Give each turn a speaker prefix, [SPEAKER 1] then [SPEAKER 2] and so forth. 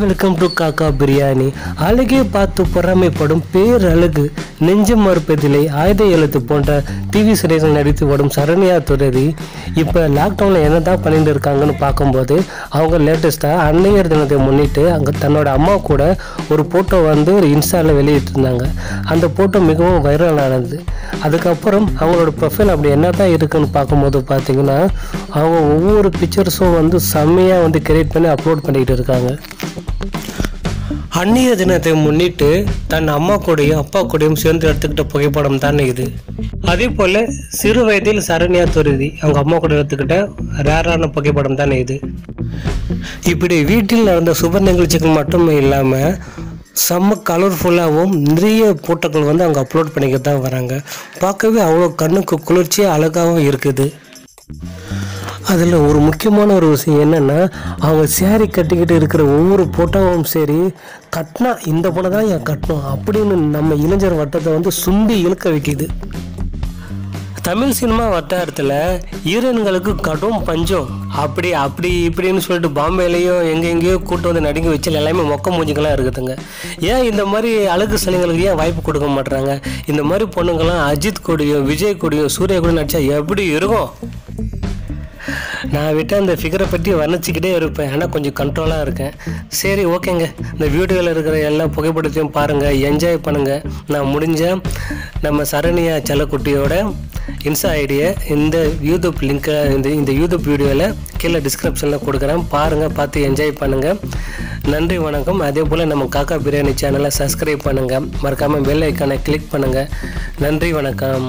[SPEAKER 1] Welcome to காக்கா பிரியாணி. அழகே பார்த்து பொறாமைப்படும் பேரழகு நெஞ்சம் மறுப்பதில்லை ஆயுத எழுத்து போன்ற டிவி சீரியல்கள் நடித்து வரும் சரண்யா துறவி. இப்போ லாக்டவுனில் என்ன தான் பண்ணிட்டு இருக்காங்கன்னு பார்க்கும்போது அவங்க லேட்டஸ்ட்டாக அன்னையர் தினத்தை முன்னிட்டு அங்கே தன்னோட அம்மா கூட ஒரு ஃபோட்டோ வந்து ஒரு இன்ஸ்டாவில் வெளியிட்டிருந்தாங்க. அந்த ஃபோட்டோ மிகவும் வைரலானது அதுக்கப்புறம் அவங்களோட ப்ரொஃபைல் அப்படி என்ன தான் இருக்குன்னு பார்க்கும்போது பார்த்தீங்கன்னா அவங்க ஒவ்வொரு பிக்சர்ஸும் வந்து செம்மையாக வந்து கிரியேட் பண்ணி அப்லோட் பண்ணிக்கிட்டு இருக்காங்க. அந்நிய தினத்தை முன்னிட்டு தன் அம்மா கூடயும் அப்பா கூடயும் சேர்ந்து எடுத்துக்கிட்ட புகைப்படம் தான் இது. அதே போல சிறு வயதில் சரண்யா துருதி அவங்க அம்மா கூட எடுத்துக்கிட்ட ரேரான புகைப்படம் தான் இது. இப்படி வீட்டில் நடந்த சுப நிகழ்ச்சிகள் மட்டும் இல்லாமல் செம்ம கலர்ஃபுல்லாகவும் நிறைய போட்டோக்கள் வந்து அவங்க அப்லோட் பண்ணிக்கிட்டு தான் வராங்க. பார்க்கவே அவ்வளோ கண்ணுக்கு குளிர்ச்சியாக அழகாகவும் இருக்குது. அதில் ஒரு முக்கியமான ஒரு விஷயம் என்னென்னா அவங்க சேரீ கட்டிக்கிட்டு இருக்கிற ஒவ்வொரு போட்டோவும் சரி கட்டினா இந்த பொண்ணை தான் என் கட்டணும் அப்படின்னு நம்ம இளைஞர் வட்டத்தை வந்து சுண்டி இழுக்க வைக்கிது. தமிழ் சினிமா வட்டாரத்தில் ஹீரோயின்களுக்கு கடும் பஞ்சம். அப்படி அப்படி இப்படின்னு சொல்லிட்டு பாம்பேலையும் எங்கெங்கேயோ கூட்டு வந்து நடுங்கி வச்சு எல்லாமே மொக்க மூஞ்சிக்கெல்லாம் இருக்குதுங்க. ஏன் இந்த மாதிரி அழகு சிலைங்களுக்கு ஏன் வாய்ப்பு கொடுக்க மாட்டுறாங்க இந்த மாதிரி பொண்ணுங்கள்லாம் அஜித் கூடயும் விஜய் கூடயும் சூர்யா கூட நடிச்சா எப்படி இருக்கும்? நான் விட்டு அந்த ஃபிகரை பற்றி வர்ணிச்சிக்கிட்டே இருப்பேன். ஆனால் கொஞ்சம் கண்ட்ரோலாக இருக்கேன். சரி ஓகேங்க. இந்த வீடியோவில் இருக்கிற எல்லா புகைப்படத்தையும் பாருங்கள் என்ஜாய் பண்ணுங்கள் நான் முடிஞ்ச நம்ம சரணியா செல்லக்குட்டியோட இன்ஸ்டா ஐடியை இந்த யூடியூப் லிங்க்கை இந்த இந்த யூடியூப் வீடியோவில் கீழே டிஸ்கிரிப்ஷனில் கொடுக்குறேன். பாருங்கள் பார்த்து என்ஜாய் பண்ணுங்கள் நன்றி வணக்கம். அதே போல் நம்ம காக்கா பிரியாணி சேனலை சப்ஸ்கிரைப் பண்ணுங்கள் மறக்காமல் பெல் ஐக்கானை கிளிக் பண்ணுங்கள் நன்றி வணக்கம்.